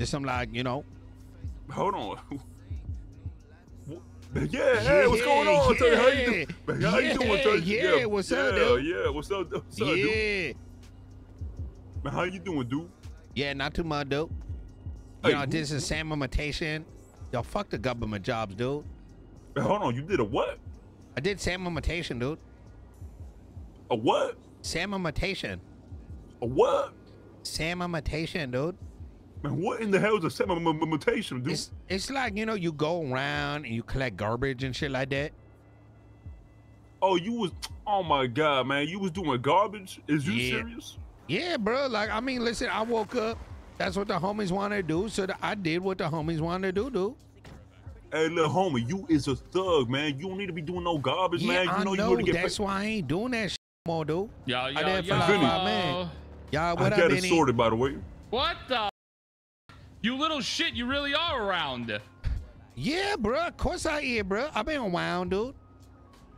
Just some like you know. Hold on. Yeah, hey, what's going on? Tell you how you doing? How you doing? You- Yeah, yeah, what's up, dude? Yeah, what's up? What's up, dude? Yeah. Man, how you doing, dude? Yeah, not too much, dude. You Hey, know, who- this is Sam imitation. Yo, fuck the government jobs, dude. Hold on, you did a what? I did Sam imitation, dude. A what? Sam imitation. A what? Sam imitation, dude. Man, what in the hell is a seven mutation, dude? It's it's like you know you go around and you collect garbage and shit like that. Oh, you was. Oh my god, man, you was doing garbage? Is you Yeah. serious? Yeah, bro. Like I mean, listen, I woke up. That's what the homies want to do, so that I did what the homies wanted to do, dude. Hey, little homie, you is a thug, man. You don't need to be doing no garbage, Yeah, man. You I know, know. you want to get That's why I ain't doing that shit no more, dude. Yo, I yo, did for yo. like Vinny. five man. Y'all, I what up, got it sorted, by the way. What the? You little shit, you really are around. Yeah, bro. Of course I am, bro. I been around, dude.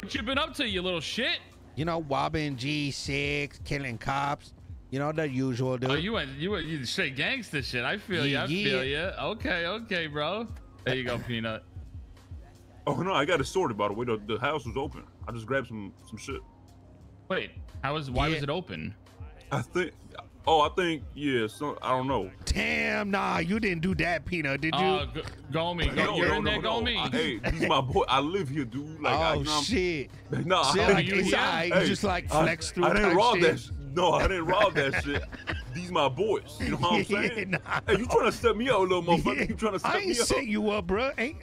What you been up to, you little shit? You know, wobbing G6, killing cops. You know the usual, dude. Oh, you went, you went, you straight gangster shit. I feel you. I Yeah, feel you. Okay, okay, bro. There you go, Peanut. Oh no, I got it sorted, by the way. The, the house was open. I just grabbed some some shit. Wait, how was? Why Yeah. was it open? I think. Oh, I think. Yeah. So I don't know. Damn, nah, you didn't do that, Peanut, did you? Uh, go, go me. Go, No, you're no, in no, there. no. Go me. I- hey, he's my boy. I live here, dude. Like, oh you I'm- shit! Nah, Shit, like, you it's here? alright. You just like I- flex through. I didn't rob shit. that. Sh- no, I didn't rob that shit. These my boys. You know what I'm Yeah, saying? nah. Hey, you trying to set me up, little motherfucker? Yeah, You trying to set me up? I me ain't up? set you up, bro. Ain't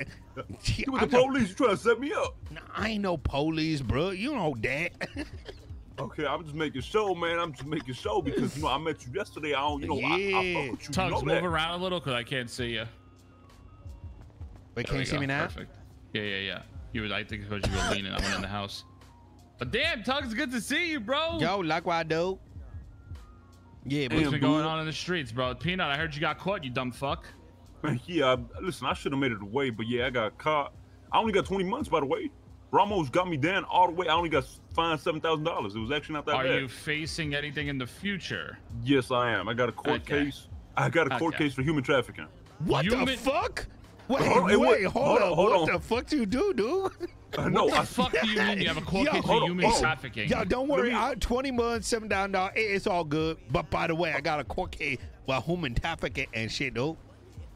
You with I the know- police? You trying to set me up? Nah, I ain't no police, bro. You know that. Okay, I'm just making show, man. I'm just making show because you know I met you yesterday. I don't, you know, I, I Yeah. fuck with you. Tuggz, you know move that. around a little, cause I can't see you. Wait, can we you see me now? Perfect. Yeah, yeah, yeah. You was, I think, because you were leaning. I went in the house. But damn, Tuggz, good to see you, bro. Yo, likewise, dude. Yeah, but What's Damn, been going on in the streets, bro? Peanut, I heard you got caught, you dumb fuck. Man, yeah, I, listen, I should have made it away, but yeah, I got caught. I only got 20 months, by the way. Ramos got me down all the way. I only got fined seven thousand dollars. It was actually not that Are bad. Are you facing anything in the future? Yes, I am. I got a court Okay. case. I got a court Okay. case for human trafficking. what the Human- fuck? Wait, Hold on, hey, wait, wait, hold, hold up. on, hold what on. the fuck do you do, dude? I know. What the I, fuck do you mean you have a court Yo, case hold for on, human hold on. trafficking? Yo, don't worry. me- I, 20 months, seven down dollars. It's all good. But by the way, I got a court case with human trafficking and shit, dude.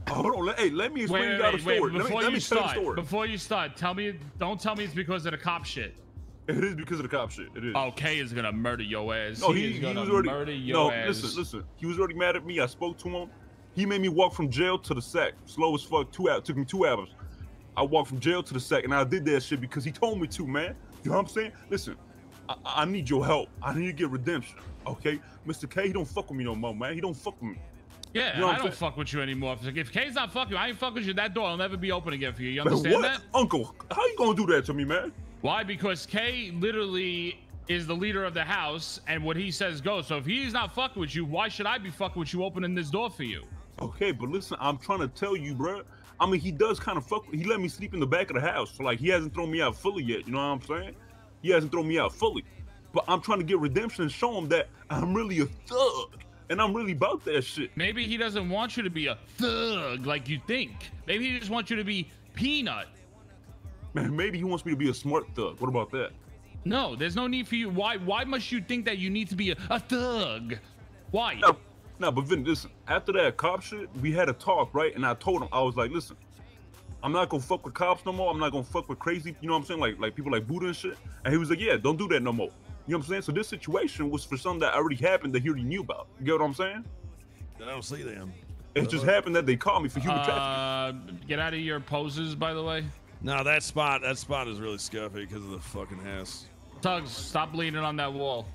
Oh, hold on. Let, hey, let me Wait, explain wait, you guys a wait, wait. story. Let me, Before let you me you start, the story. before you start, tell me, don't tell me it's because of the cop shit. It is because of the cop shit. It is. Oh, Kay is gonna murder your ass. No, he, he, he was already. murder your No, ass. listen, listen. He was already mad at me. I spoke to him. He made me walk from jail to the sack. Slow as fuck. Two hours. Took me two hours. I walked from jail to the sack, and I did that shit because he told me to, man. You know what I'm saying? Listen, I, I need your help. I need to get redemption. Okay, Mr. K, he don't fuck with me no more, man. He don't fuck with me. Yeah, You know I don't fuck with you anymore. If- Kay's not fucking you, I ain't fuck with you. That door will never be open again for you. You understand that? Uncle? How you gonna do that to me, man? Why? Because Kay literally is the leader of the house, and what he says goes. So if he's not fucking with you, why should I be fucking with you opening this door for you? Okay, but listen, I'm trying to tell you, bro. I mean, he does kind of fuck. He let me sleep in the back of the house, so like he hasn't thrown me out fully yet. You know what I'm saying? He hasn't thrown me out fully, but I'm trying to get redemption and show him that I'm really a thug and I'm really about that shit. Maybe he doesn't want you to be a thug like you think. Maybe he just wants you to be peanut. Man, maybe he wants me to be a smart thug. What about that? No, there's no need for you. Why? Why must you think that you need to be a, a thug? Why? No, no, but Vin, listen. After that cop shit, we had a talk, right? And I told him, I was like, listen, I'm not gonna fuck with cops no more. I'm not gonna fuck with crazy, you know what I'm saying? Like like people like Buddha and shit. And he was like, yeah, don't do that no more. You know what I'm saying? So this situation was for something that already happened that he already knew about. You get what I'm saying? I don't see them. It just happened that they called me for human trafficking. Uh, get out of your poses, by the way. No, that spot that spot is really scuffy because of the fucking house. Tuggz, stop leaning on that wall.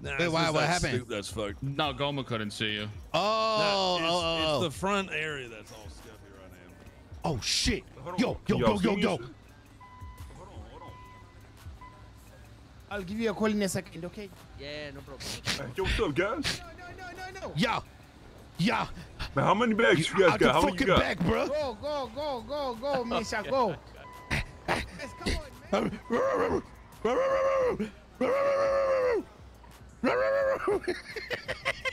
Nah, Wait, why- what happened? stoop that's fucked. No, Goma couldn't see you. Oh, Nah, it's, oh, oh, it's the front area that's all scuffy right now. oh, shit. Hold on. Yo, yo, yo, yo, yo. I'll give you a call in a second, okay? Yeah, no problem. Hey, yo, what's up, guys? No, no, no, no. Yeah, yeah. Man, how many bags you guys Out got? How the many you got? back, bro. Go, go, go, go, go, Misha, go. Let's come on, man.